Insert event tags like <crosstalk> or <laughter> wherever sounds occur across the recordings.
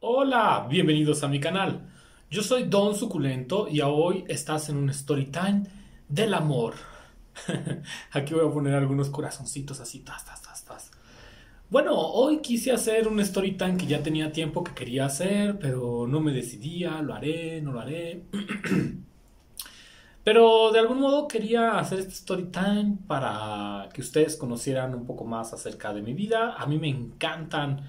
Hola, bienvenidos a mi canal. Yo soy Don Suculento y hoy estás en un story time del amor. <laughs> Aquí voy a poner algunos corazoncitos así, tas, tas, tas, tas. Bueno, hoy quise hacer un story time que ya tenía tiempo que quería hacer, pero no me decidía, lo haré, no lo haré. <clears throat> Pero de algún modo quería hacer este story time para que ustedes conocieran un poco más acerca de mi vida. A mí me encantan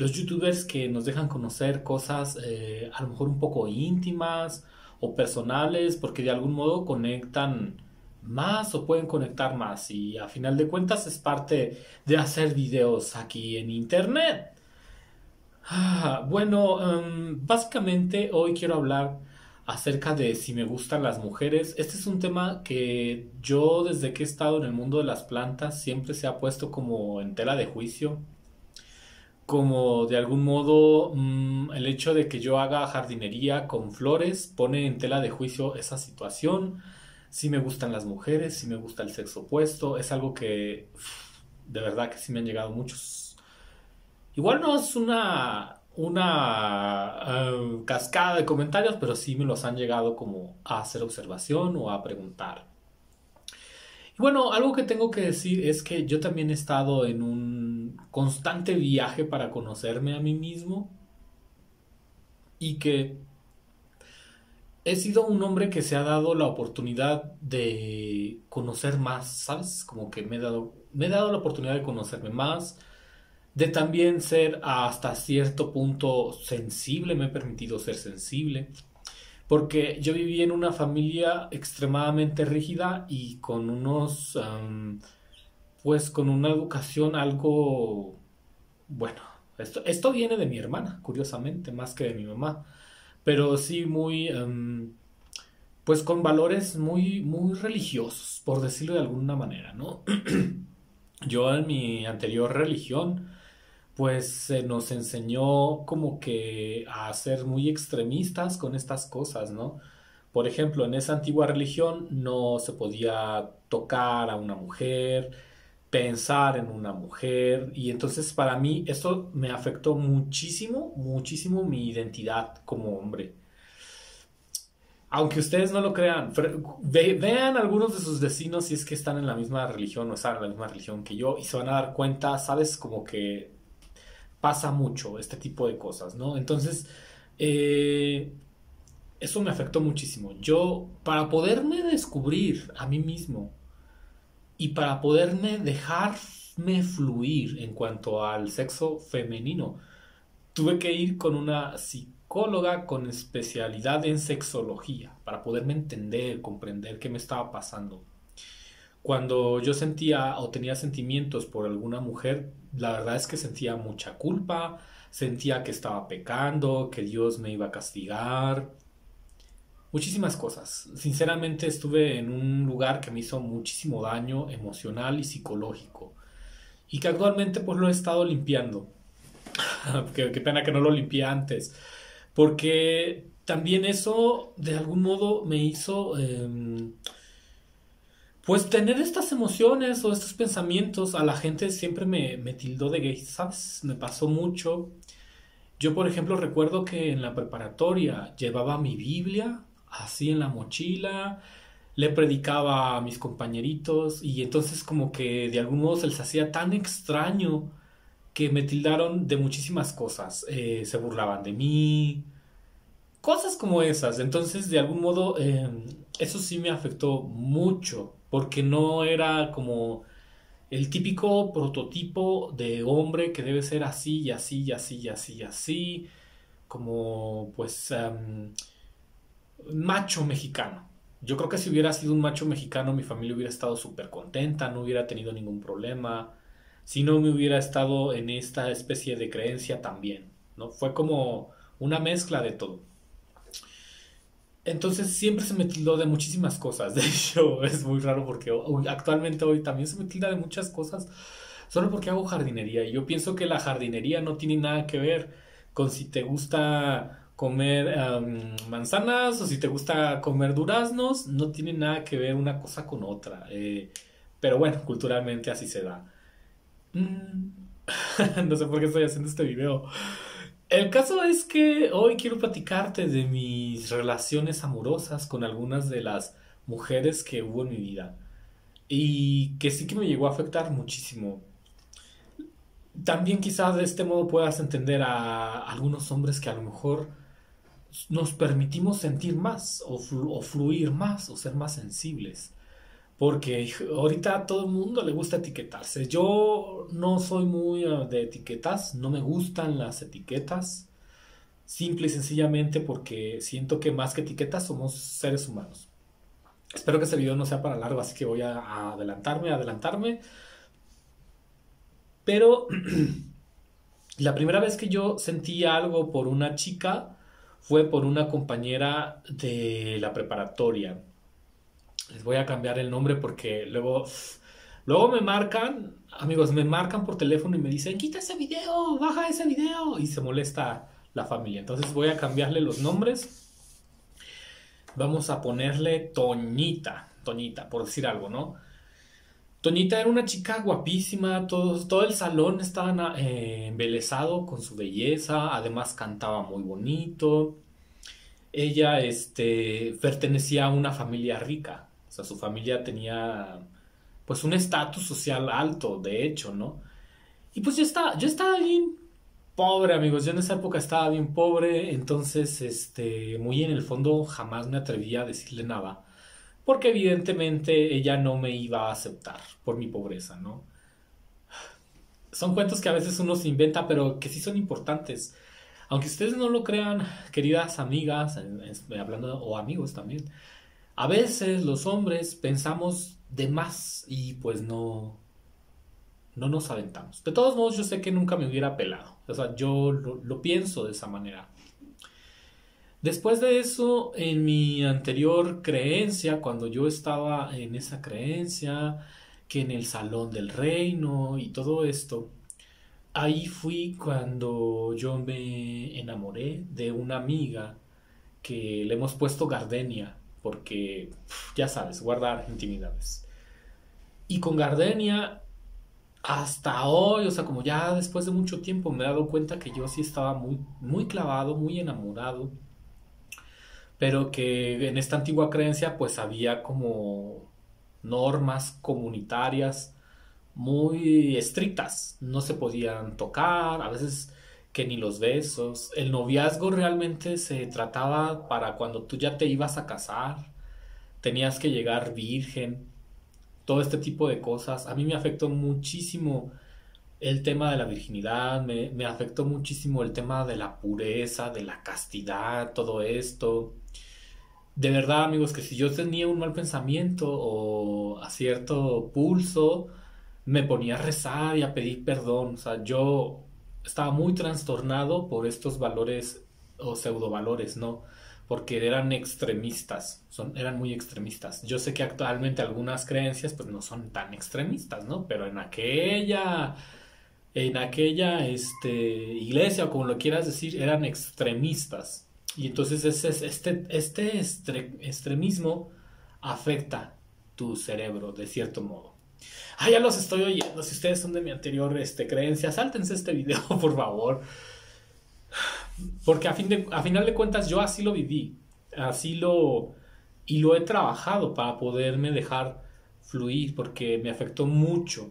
los youtubers que nos dejan conocer cosas eh, a lo mejor un poco íntimas o personales porque de algún modo conectan más o pueden conectar más y a final de cuentas es parte de hacer videos aquí en internet. Ah, bueno, em, básicamente hoy quiero hablar acerca de si me gustan las mujeres. Este es un tema que yo desde que he estado en el mundo de las plantas siempre se ha puesto como en tela de juicio como de algún modo mm, el hecho de que yo haga jardinería con flores pone en tela de juicio esa situación. Si me gustan las mujeres, si me gusta el sexo opuesto, es algo que de verdad que sí me han llegado muchos. Igual no es una una eh, cascada de comentarios, pero sí me los han llegado como a hacer observación o a preguntar. Bueno, algo que tengo que decir es que yo también he estado en un constante viaje para conocerme a mí mismo y que he sido un hombre que se ha dado la oportunidad de conocer más, ¿sabes? Como que me he dado, me he dado la oportunidad de conocerme más, de también ser hasta cierto punto sensible, me he permitido ser sensible, porque yo viví en una familia extremadamente rígida y con unos pues con una educación algo, bueno, esto, esto viene de mi hermana, curiosamente, más que de mi mamá, pero sí muy, pues con valores muy, muy religiosos, por decirlo de alguna manera, ¿no? <clears throat> Yo en mi anterior religión, pues se nos enseñó como que a ser muy extremistas con estas cosas, ¿no? Por ejemplo, en esa antigua religión no se podía tocar a una mujer, pensar en una mujer y entonces para mí esto me afectó muchísimo, muchísimo mi identidad como hombre. Aunque ustedes no lo crean, vean algunos de sus vecinos si es que están en la misma religión o están en la misma religión que yo y se van a dar cuenta, sabes, como que pasa mucho este tipo de cosas, ¿no? Entonces, eh, eso me afectó muchísimo. Yo, para poderme descubrir a mí mismo, y para poderme dejarme fluir en cuanto al sexo femenino, tuve que ir con una psicóloga con especialidad en sexología para poderme entender, comprender qué me estaba pasando. Cuando yo sentía o tenía sentimientos por alguna mujer, la verdad es que sentía mucha culpa, sentía que estaba pecando, que Dios me iba a castigar, muchísimas cosas. Sinceramente estuve en un lugar que me hizo muchísimo daño emocional y psicológico. Y que actualmente pues lo he estado limpiando. <laughs> qué, pena que no lo limpié antes. Porque también eso de algún modo me hizo... Em, pues tener estas emociones o estos pensamientos a la gente siempre me, me tildó de gay, ¿sabes? Me pasó mucho. Yo, por ejemplo, recuerdo que en la preparatoria llevaba mi Biblia así en la mochila, le predicaba a mis compañeritos y entonces como que de algún modo se les hacía tan extraño que me tildaron de muchísimas cosas, eh, se burlaban de mí, cosas como esas, entonces de algún modo em, eso sí me afectó mucho porque no era como el típico prototipo de hombre que debe ser así y así y así y así y así, como pues em, macho mexicano. Yo creo que si hubiera sido un macho mexicano, mi familia hubiera estado súper contenta, no hubiera tenido ningún problema. Si no me hubiera estado en esta especie de creencia también, ¿no? Fue como una mezcla de todo. Entonces siempre se me tildó de muchísimas cosas. <laughs> De hecho, es muy raro porque actualmente hoy también se me tilda de muchas cosas solo porque hago jardinería. Y yo pienso que la jardinería no tiene nada que ver con si te gusta comer manzanas o si te gusta comer duraznos, no tiene nada que ver una cosa con otra. Eh, pero bueno, culturalmente así se da. Mm, <laughs> no sé por qué estoy haciendo este video. El caso es que hoy quiero platicarte de mis relaciones amorosas con algunas de las mujeres que hubo en mi vida y que sí que me llegó a afectar muchísimo. También quizás de este modo puedas entender a algunos hombres que a lo mejor nos permitimos sentir más o, fluir más o ser más sensibles. Porque ahorita a todo el mundo le gusta etiquetarse. Yo no soy muy ah, de etiquetas, no me gustan las etiquetas. Simple y sencillamente porque siento que más que etiquetas somos seres humanos. Espero que este video no sea para largo, así que voy a adelantarme, adelantarme. Pero <clears throat> la primera vez que yo sentí algo por una chica fue por una compañera de la preparatoria les voy a cambiar el nombre porque luego, luego me marcan, amigos, me marcan por teléfono y me dicen, quita ese video, baja ese video y se molesta la familia. Entonces voy a cambiarle los nombres. Vamos a ponerle Toñita, Toñita, por decir algo, ¿no? Toñita era una chica guapísima, todo, todo el salón estaba eh, embelesado con su belleza, además cantaba muy bonito. Ella este, pertenecía a una familia rica, o sea, su familia tenía pues un estatus social alto, de hecho, ¿no? Y pues yo estaba, yo estaba bien pobre, amigos. Yo en esa época estaba bien pobre, entonces, este, muy en el fondo jamás me atrevía a decirle nada, porque evidentemente ella no me iba a aceptar por mi pobreza, ¿no? Son cuentos que a veces uno se inventa, pero que sí son importantes. Aunque ustedes no lo crean, queridas amigas, hablando, o amigos también, a veces los hombres pensamos de más y pues no, no nos aventamos. De todos modos, yo sé que nunca me hubiera pelado. O sea, yo lo, pienso de esa manera. Después de eso, en mi anterior creencia, cuando yo estaba en esa creencia, que en el salón del reino y todo esto, ahí fui cuando yo me enamoré de una amiga que le hemos puesto Gardenia porque ya sabes, guardar intimidades. Y con Gardenia, hasta hoy, o sea, como ya después de mucho tiempo me he dado cuenta que yo sí estaba muy, muy clavado, muy enamorado, pero que en esta antigua creencia pues había como normas comunitarias muy estrictas, no se podían tocar, a veces que ni los besos. El noviazgo realmente se trataba para cuando tú ya te ibas a casar, tenías que llegar virgen, todo este tipo de cosas. A mí me afectó muchísimo el tema de la virginidad, me, me afectó muchísimo el tema de la pureza, de la castidad, todo esto. De verdad, amigos, que si yo tenía un mal pensamiento o a cierto pulso, me ponía a rezar y a pedir perdón. O sea, yo estaba muy trastornado por estos valores o pseudovalores, ¿no? Porque eran extremistas, son, eran muy extremistas. Yo sé que actualmente algunas creencias pues no son tan extremistas, ¿no? Pero en aquella, en aquella este, iglesia o como lo quieras decir, eran extremistas. Y entonces ese, este, este extremismo afecta tu cerebro de cierto modo. Ah, ya los estoy oyendo. Si ustedes son de mi anterior este, creencia, sáltense este video, <laughs> por favor. Porque a, final de cuentas yo así lo viví. Así lo... Y lo he trabajado para poderme dejar fluir porque me afectó mucho.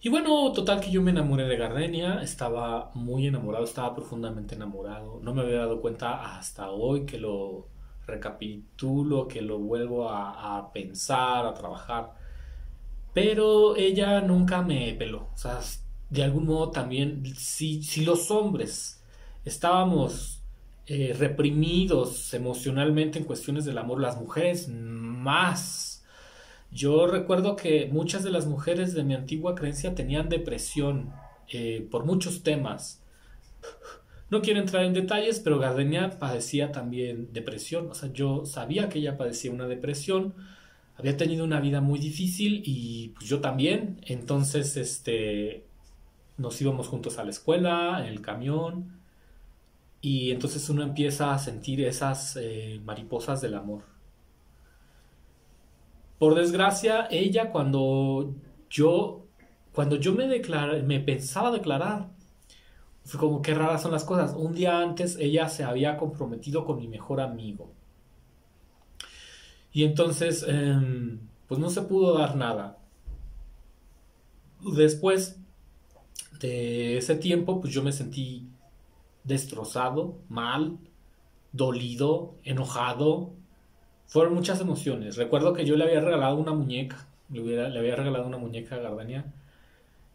Y bueno, total que yo me enamoré de Gardenia, estaba muy enamorado, estaba profundamente enamorado. No me había dado cuenta hasta hoy que lo recapitulo, que lo vuelvo a pensar, a trabajar. Pero ella nunca me peló. O sea, de algún modo también, si, si los hombres estábamos eh, reprimidos emocionalmente en cuestiones del amor, las mujeres más. Yo recuerdo que muchas de las mujeres de mi antigua creencia tenían depresión eh, por muchos temas. No quiero entrar en detalles, pero Gardenia padecía también depresión. O sea, yo sabía que ella padecía una depresión había tenido una vida muy difícil y pues yo también. Entonces, este, nos íbamos juntos a la escuela, en el camión. Y entonces uno empieza a sentir esas eh, mariposas del amor. Por desgracia, ella cuando yo, cuando yo me, me pensaba declarar, fue como qué raras son las cosas. Un día antes ella se había comprometido con mi mejor amigo. Y entonces, em, pues no se pudo dar nada. Después de ese tiempo, pues yo me sentí destrozado, mal, dolido, enojado. Fueron muchas emociones. Recuerdo que yo le había regalado una muñeca. Le, había regalado una muñeca a Gardania.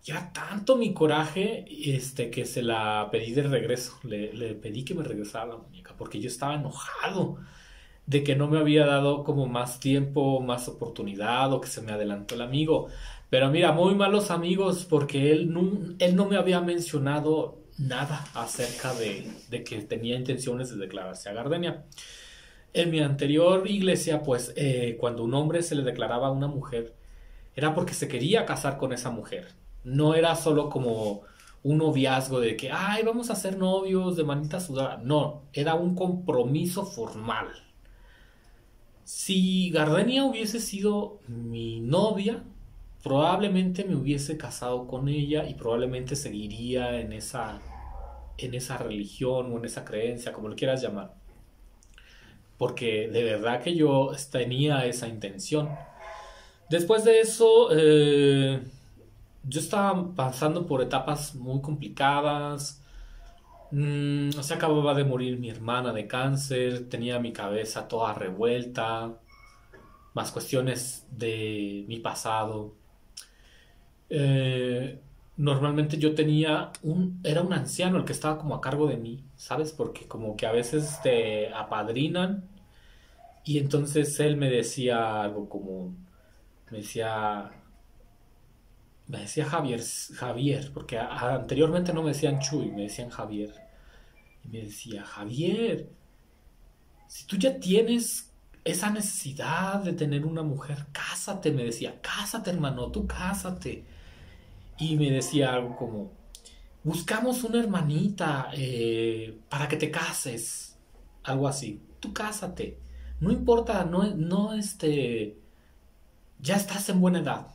Ya tanto mi coraje este, que se la pedí de regreso. Le pedí que me regresara la muñeca porque yo estaba enojado de que no me había dado como más tiempo, más oportunidad o que se me adelantó el amigo. Pero mira, muy malos amigos porque él no, él no me había mencionado nada acerca de, de que tenía intenciones de declararse a Gardenia. En mi anterior iglesia, pues eh, cuando un hombre se le declaraba a una mujer, era porque se quería casar con esa mujer. No era solo como un noviazgo de que, ay, vamos a ser novios de manita sudada. No, era un compromiso formal. Si Gardenia hubiese sido mi novia, probablemente me hubiese casado con ella y probablemente seguiría en esa, en esa religión o en esa creencia, como lo quieras llamar. Porque de verdad que yo tenía esa intención. Después de eso, eh, yo estaba pasando por etapas muy complicadas. Mm, se acababa de morir mi hermana de cáncer, tenía mi cabeza toda revuelta, más cuestiones de mi pasado. Eh, normalmente yo tenía un, era un anciano el que estaba como a cargo de mí, ¿sabes? Porque como que a veces te apadrinan y entonces él me decía algo como, me decía, me decía Javier, Javier, porque anteriormente no me decían Chuy, me decían Javier. Y me decía, Javier, si tú ya tienes esa necesidad de tener una mujer, cásate, me decía, cásate hermano, tú cásate. Y me decía algo como, buscamos una hermanita eh, para que te cases, algo así, tú cásate, no importa, no, no, este, ya estás en buena edad,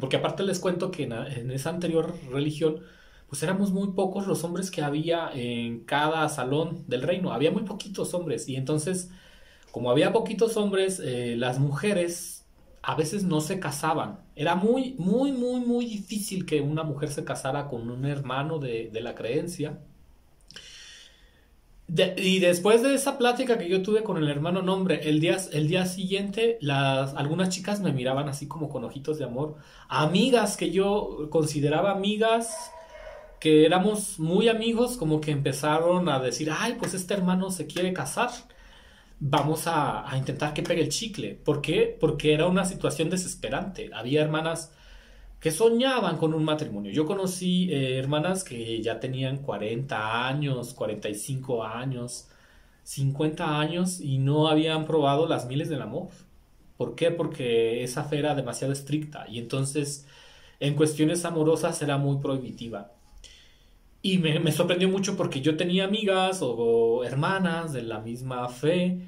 porque aparte les cuento que en, esa anterior religión, pues éramos muy pocos los hombres que había en cada salón del reino. Había muy poquitos hombres. Y entonces, como había poquitos hombres, eh, las mujeres a veces no se casaban. Era muy, muy, muy, muy difícil que una mujer se casara con un hermano de, de la creencia y después de esa plática que yo tuve con el hermano nombre, el día, el día siguiente, las, algunas chicas me miraban así como con ojitos de amor. Amigas que yo consideraba amigas, que éramos muy amigos, como que empezaron a decir, ay, pues este hermano se quiere casar. Vamos a, a intentar que pegue el chicle. ¿Por qué? Porque era una situación desesperante. Había hermanas que soñaban con un matrimonio. Yo conocí eh, hermanas que ya tenían 40 años, 45 años, 50 años y no habían probado las miles del amor. ¿Por qué? Porque esa fe era demasiado estricta y entonces en cuestiones amorosas era muy prohibitiva. Y me, me sorprendió mucho porque yo tenía amigas o hermanas de la misma fe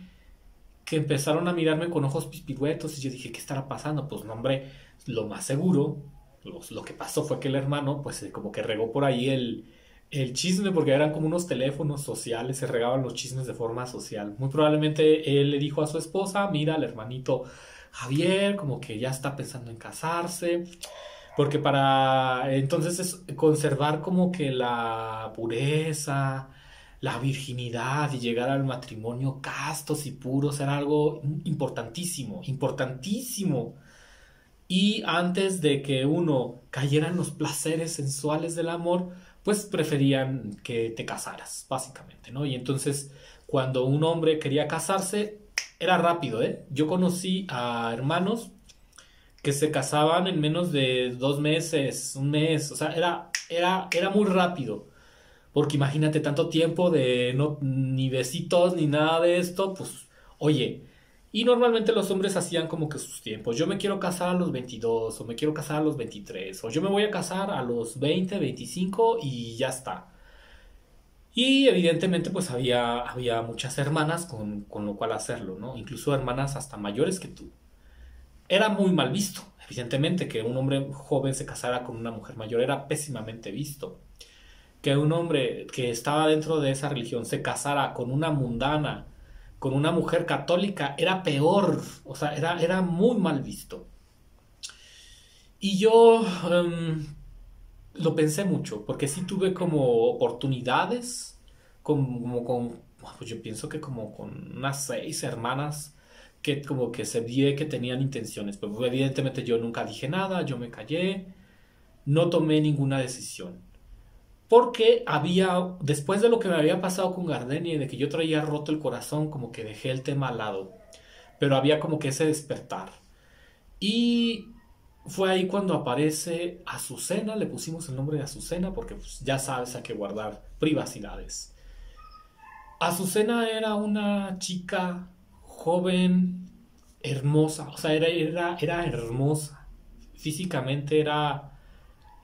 que empezaron a mirarme con ojos pispiruetos y yo dije, ¿qué estará pasando? Pues no, hombre, lo más seguro lo que pasó fue que el hermano, pues como que regó por ahí el, el chisme, porque eran como unos teléfonos sociales, se regaban los chismes de forma social. Muy probablemente él le dijo a su esposa, mira, el hermanito Javier, como que ya está pensando en casarse, porque para entonces es conservar como que la pureza, la virginidad y llegar al matrimonio castos y puros era algo importantísimo, importantísimo y antes de que uno cayera en los placeres sensuales del amor, pues preferían que te casaras, básicamente, ¿no? Y entonces, cuando un hombre quería casarse, era rápido, ¿eh? Yo conocí a hermanos que se casaban en menos de dos meses, un mes, o sea, era, era, era muy rápido. Porque imagínate tanto tiempo de no, ni besitos ni nada de esto, pues, oye, y normalmente los hombres hacían como que sus tiempos. Yo me quiero casar a los 22 o me quiero casar a los 23 o yo me voy a casar a los 20, 25 y ya está. Y evidentemente pues había, había muchas hermanas con, con lo cual hacerlo, ¿no? Incluso hermanas hasta mayores que tú. Era muy mal visto, evidentemente, que un hombre joven se casara con una mujer mayor era pésimamente visto. que un hombre que estaba dentro de esa religión se casara con una mundana, con una mujer católica, era peor, o sea, era, era muy mal visto. Y yo em, lo pensé mucho, porque sí tuve como oportunidades, como, con, pues yo pienso que como con unas seis hermanas que como que se vi que tenían intenciones, pero pues, evidentemente yo nunca dije nada, yo me callé, no tomé ninguna decisión. Porque había, después de lo que me había pasado con Gardenia y de que yo traía roto el corazón, como que dejé el tema al lado. Pero había como que ese despertar. Y fue ahí cuando aparece Azucena, le pusimos el nombre de Azucena porque pues, ya sabes, hay que guardar privacidades. Azucena era una chica joven, hermosa, o sea, era, era, era hermosa. Físicamente era,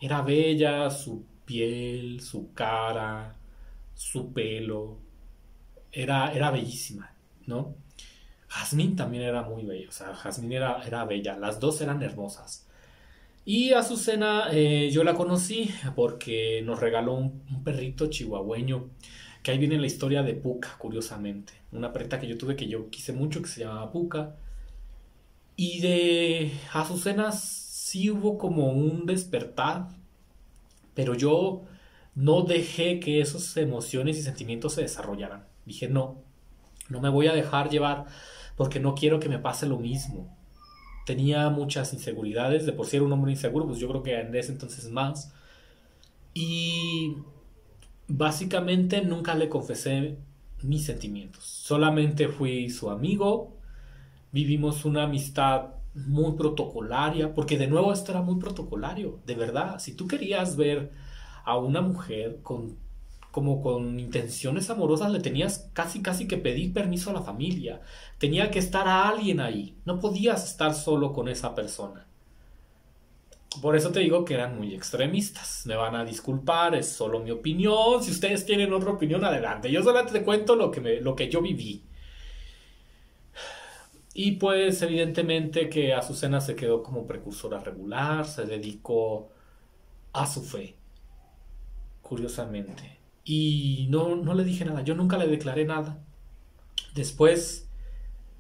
era bella, su piel, su cara, su pelo, era, era bellísima, ¿no? Jazmín también era muy bella, o sea, Jazmín era, era bella, las dos eran hermosas. Y Azucena eh, yo la conocí porque nos regaló un, perrito chihuahueño, que ahí viene la historia de Puka, curiosamente. Una perrita que yo tuve que yo quise mucho, que se llamaba Puka. Y de Azucena sí hubo como un despertar, pero yo no dejé que esas emociones y sentimientos se desarrollaran. Dije, no, no me voy a dejar llevar porque no quiero que me pase lo mismo tenía muchas inseguridades, de por sí era un hombre inseguro, pues yo creo que en ese entonces más. Y básicamente nunca le confesé mis sentimientos, solamente fui su amigo, vivimos una amistad muy protocolaria, porque de nuevo esto era muy protocolario, de verdad, si tú querías ver a una mujer con como con intenciones amorosas le tenías casi casi que pedir permiso a la familia. Tenía que estar a alguien ahí. No podías estar solo con esa persona. Por eso te digo que eran muy extremistas. Me van a disculpar, es solo mi opinión. Si ustedes tienen otra opinión, adelante. Yo solamente te cuento lo que, me, lo que yo viví. Y pues evidentemente que Azucena se quedó como precursora regular, se dedicó a su fe, curiosamente y no, no le dije nada, yo nunca le declaré nada. Después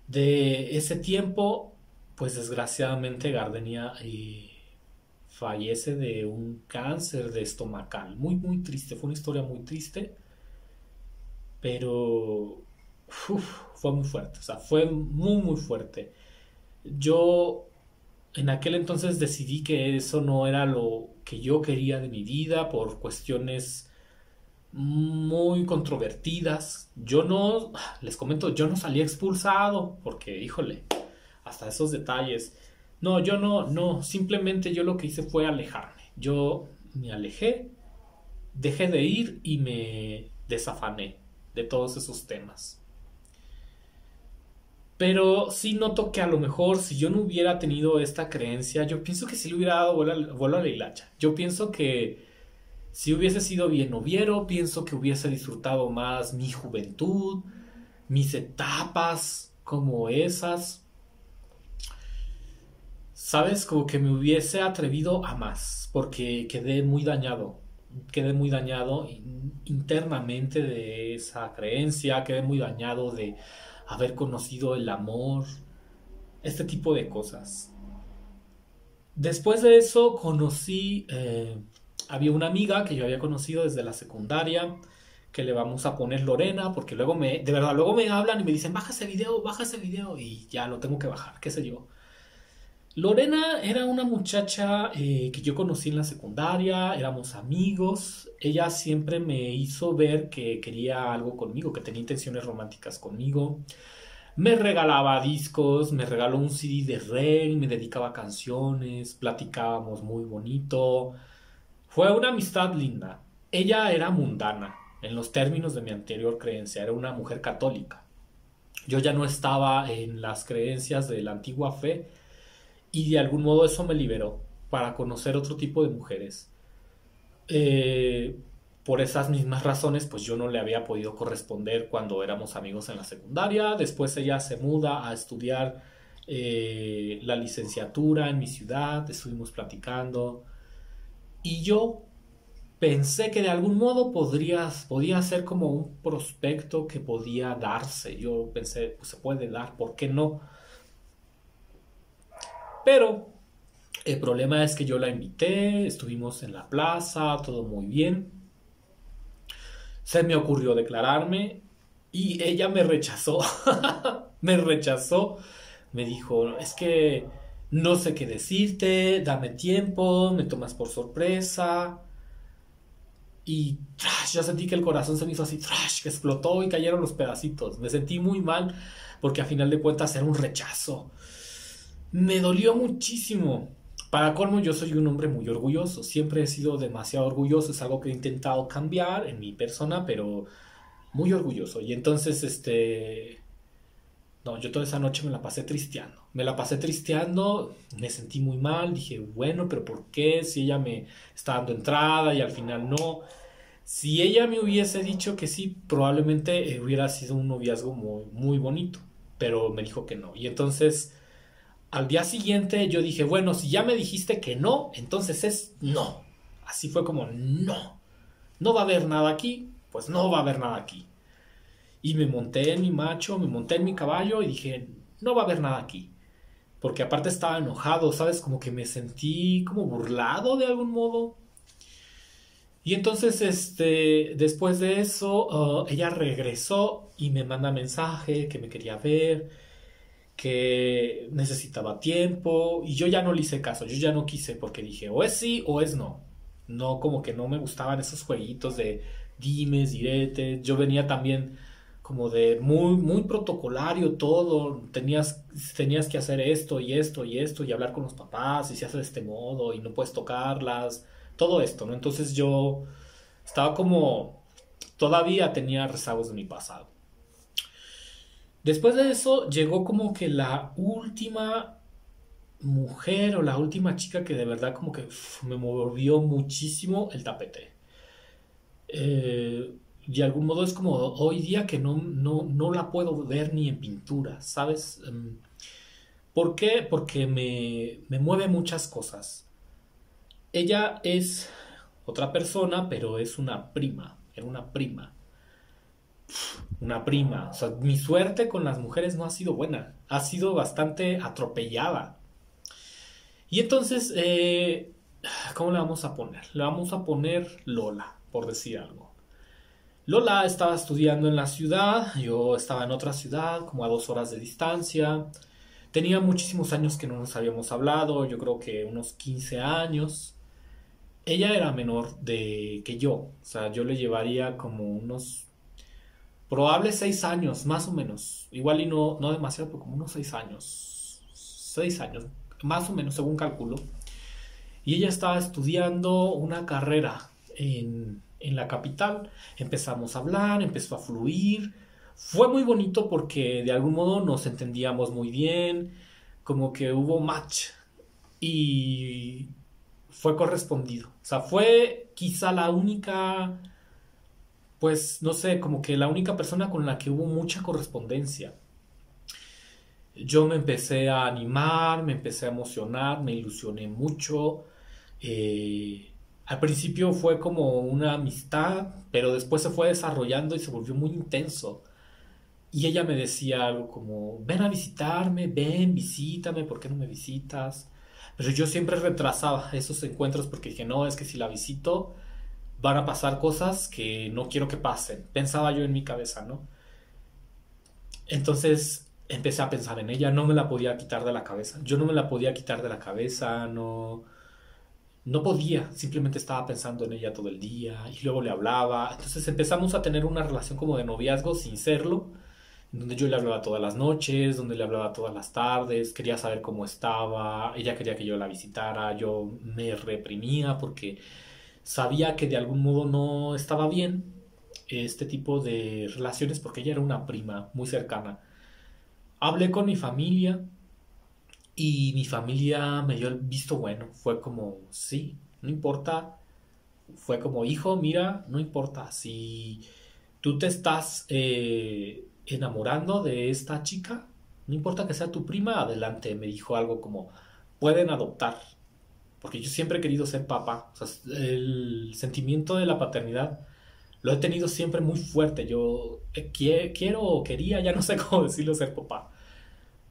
de ese tiempo, pues desgraciadamente Gardenia eh, fallece de un cáncer de estomacal. Muy, muy triste, fue una historia muy triste, pero fue muy fuerte, o sea, fue muy, muy fuerte. Yo en aquel entonces decidí que eso no era lo que yo quería de mi vida por cuestiones muy controvertidas. Yo no, les comento, yo no salí expulsado porque, híjole, hasta esos detalles. No, yo no, no, simplemente yo lo que hice fue alejarme. Yo me alejé, dejé de ir y me desafané de todos esos temas. Pero sí noto que a lo mejor si yo no hubiera tenido esta creencia, yo pienso que sí le hubiera dado vuelo a la hilacha. Yo pienso que si hubiese sido bien noviero, pienso que hubiese disfrutado más mi juventud, mis etapas como esas. Sabes, como que me hubiese atrevido a más, porque quedé muy dañado, quedé muy dañado internamente de esa creencia, quedé muy dañado de haber conocido el amor, este tipo de cosas. Después de eso conocí eh, había una amiga que yo había conocido desde la secundaria, que le vamos a poner Lorena, porque luego me, de verdad, luego me hablan y me dicen, baja ese video, baja ese video, y ya lo tengo que bajar, qué sé yo. Lorena era una muchacha eh, que yo conocí en la secundaria, éramos amigos, ella siempre me hizo ver que quería algo conmigo, que tenía intenciones románticas conmigo. Me regalaba discos, me regaló un CD de Rey, me dedicaba canciones, platicábamos muy bonito. Fue una amistad linda. Ella era mundana, en los términos de mi anterior creencia, era una mujer católica. Yo ya no estaba en las creencias de la antigua fe y de algún modo eso me liberó para conocer otro tipo de mujeres. Eh, por esas mismas razones, pues yo no le había podido corresponder cuando éramos amigos en la secundaria. Después ella se muda a estudiar eh, la licenciatura en mi ciudad, estuvimos platicando. Y yo pensé que de algún modo podría, podía ser como un prospecto que podía darse. Yo pensé, pues se puede dar, ¿por qué no? Pero el problema es que yo la invité, estuvimos en la plaza, todo muy bien. Se me ocurrió declararme y ella me rechazó. <laughs> me rechazó. Me dijo, es que no sé qué decirte, dame tiempo, me tomas por sorpresa. Y yo sentí que el corazón se me hizo así, trash, que explotó y cayeron los pedacitos. Me sentí muy mal porque a final de cuentas era un rechazo. Me dolió muchísimo. Para colmo, yo soy un hombre muy orgulloso. Siempre he sido demasiado orgulloso. Es algo que he intentado cambiar en mi persona, pero muy orgulloso. Y entonces, este. No, yo toda esa noche me la pasé tristeando. Me la pasé tristeando, me sentí muy mal. Dije, bueno, pero ¿por qué? Si ella me está dando entrada y al final no. Si ella me hubiese dicho que sí, probablemente eh, hubiera sido un noviazgo muy, muy bonito, pero me dijo que no. Y entonces, al día siguiente yo dije, bueno, si ya me dijiste que no, entonces es no. Así fue como, no, no va a haber nada aquí, pues no va a haber nada aquí. Y me monté en mi macho, me monté en mi caballo y dije, no va a haber nada aquí. Porque aparte estaba enojado, ¿sabes? Como que me sentí como burlado de algún modo. Y entonces, este, después de eso, uh, ella regresó y me manda mensaje que me quería ver, que necesitaba tiempo, y yo ya no le hice caso, yo ya no quise porque dije, o es sí o es no. No, como que no me gustaban esos jueguitos de dimes, diretes. Yo venía también como de muy, muy protocolario todo, tenías, tenías que hacer esto y esto y esto y hablar con los papás y se hace de este modo y no puedes tocarlas todo esto, ¿no? Entonces yo estaba como, todavía tenía rezagos de mi pasado. Después de eso llegó como que la última mujer o la última chica que de verdad como que me movió muchísimo el tapete. Eh, de algún modo es como hoy día que no, no, no la puedo ver ni en pintura, ¿sabes? Em, ¿Por qué? Porque me, me mueve muchas cosas. Ella es otra persona, pero es una prima. Era una prima. Una prima. O sea, mi suerte con las mujeres no ha sido buena. Ha sido bastante atropellada. Y entonces, eh, ¿cómo le vamos a poner? Le vamos a poner Lola, por decir algo. Lola estaba estudiando en la ciudad, yo estaba en otra ciudad, como a dos horas de distancia. Tenía muchísimos años que no nos habíamos hablado, yo creo que unos 15 años ella era menor de que yo, o sea, yo le llevaría como unos probables seis años, más o menos, igual y no, no demasiado, pero como unos seis años, seis años, más o menos, según cálculo. Y ella estaba estudiando una carrera en, en la capital. Empezamos a hablar, empezó a fluir. Fue muy bonito porque de algún modo nos entendíamos muy bien, como que hubo match. Y fue correspondido. O sea, fue quizá la única, pues no sé, como que la única persona con la que hubo mucha correspondencia. Yo me empecé a animar, me empecé a emocionar, me ilusioné mucho. Eh, al principio fue como una amistad, pero después se fue desarrollando y se volvió muy intenso. Y ella me decía algo como, ven a visitarme, ven, visítame, ¿por qué no me visitas? Pero yo siempre retrasaba esos encuentros porque dije, no, es que si la visito van a pasar cosas que no quiero que pasen. Pensaba yo en mi cabeza, ¿no? Entonces empecé a pensar en ella, no me la podía quitar de la cabeza. Yo no me la podía quitar de la cabeza, no no podía, simplemente estaba pensando en ella todo el día y luego le hablaba. Entonces empezamos a tener una relación como de noviazgo sin serlo donde yo le hablaba todas las noches, donde le hablaba todas las tardes, quería saber cómo estaba, ella quería que yo la visitara, yo me reprimía porque sabía que de algún modo no estaba bien este tipo de relaciones porque ella era una prima muy cercana. Hablé con mi familia y mi familia me dio el visto bueno, fue como, sí, no importa, fue como, hijo, mira, no importa, si tú te estás... Eh, enamorando de esta chica, no importa que sea tu prima, adelante, me dijo algo como, pueden adoptar. Porque yo siempre he querido ser papá. O sea, el sentimiento de la paternidad lo he tenido siempre muy fuerte. Yo eh, quiero o quería, ya no sé <laughs> cómo decirlo, ser papá.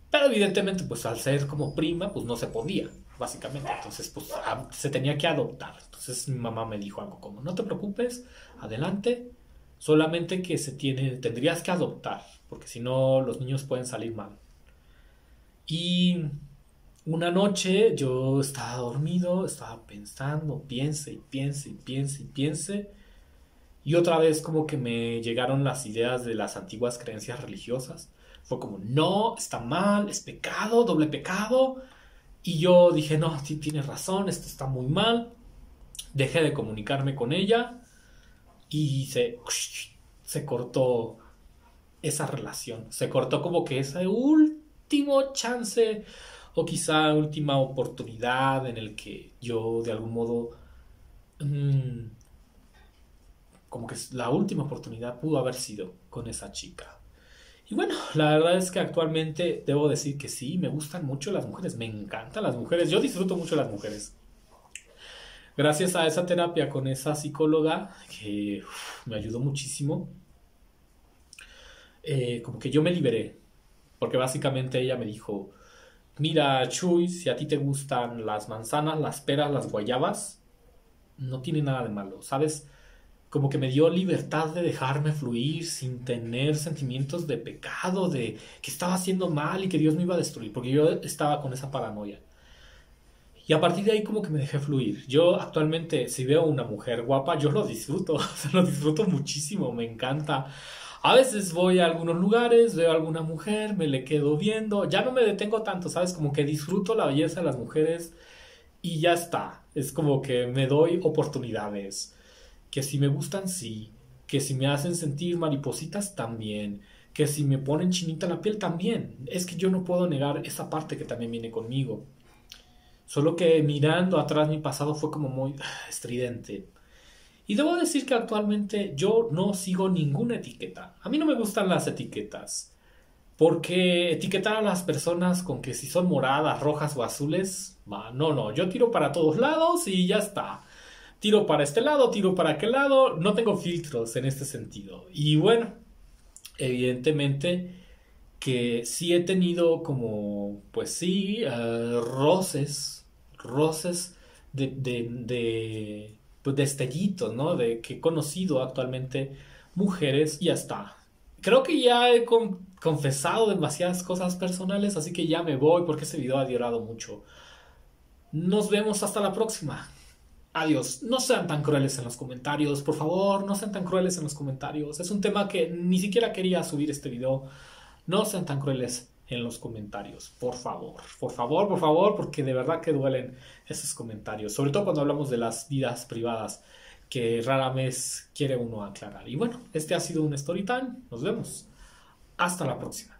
Pero evidentemente, pues al ser como prima, pues no se podía, básicamente. Entonces, pues se tenía que adoptar. Entonces mi mamá me dijo algo como, no te preocupes, adelante, solamente que se tiene, tendrías que adoptar, porque si no los niños pueden salir mal. Y una noche yo estaba dormido, estaba pensando, piense y piense y piense y piense. Y otra vez como que me llegaron las ideas de las antiguas creencias religiosas. Fue como, no, está mal, es pecado, doble pecado. Y yo dije, no, sí, tienes razón, esto está muy mal. Dejé de comunicarme con ella y se, se cortó esa relación. Se cortó como que ese último chance o quizá última oportunidad en el que yo de algún modo... Mm, como que la última oportunidad pudo haber sido con esa chica. Y bueno, la verdad es que actualmente debo decir que sí, me gustan mucho las mujeres, me encantan las mujeres, yo disfruto mucho las mujeres. Gracias a esa terapia con esa psicóloga que me ayudó muchísimo, eh, como que yo me liberé, porque básicamente ella me dijo, mira Chuy, si a ti te gustan las manzanas, las peras, las guayabas, no tiene nada de malo, ¿sabes? como que me dio libertad de dejarme fluir sin tener sentimientos de pecado, de que estaba haciendo mal y que Dios me iba a destruir, porque yo estaba con esa paranoia. Y a partir de ahí como que me dejé fluir. Yo actualmente si veo una mujer guapa, yo lo disfruto, <laughs> lo disfruto muchísimo, me encanta. A veces voy a algunos lugares, veo a alguna mujer, me le quedo viendo, ya no me detengo tanto, ¿sabes? Como que disfruto la belleza de las mujeres y ya está. Es como que me doy oportunidades que si me gustan, sí, que si me hacen sentir maripositas, también, que si me ponen chinita la piel, también. Es que yo no puedo negar esa parte que también viene conmigo. Solo que mirando atrás mi pasado fue como muy estridente. Y debo decir que actualmente yo no sigo ninguna etiqueta. A mí no me gustan las etiquetas. Porque etiquetar a las personas con que si son moradas, rojas o azules, no, no, yo tiro para todos lados y ya está tiro para este lado, tiro para aquel lado, no tengo filtros en este sentido. Y bueno, evidentemente que sí he tenido como, pues sí, uh, roces, roces de, de pues destellitos, ¿no? De que he conocido actualmente mujeres y ya está. Creo que ya he confesado demasiadas cosas personales, así que ya me voy porque ese video ha durado mucho. Nos vemos hasta la próxima. Adiós. No sean tan crueles en los comentarios, por favor, no sean tan crueles en los comentarios. Es un tema que ni siquiera quería subir este video. No sean tan crueles en los comentarios, por favor, por favor, por favor, porque de verdad que duelen esos comentarios, sobre todo cuando hablamos de las vidas privadas que rara vez quiere uno aclarar. Y bueno, este ha sido un story time. Nos vemos. Hasta la próxima.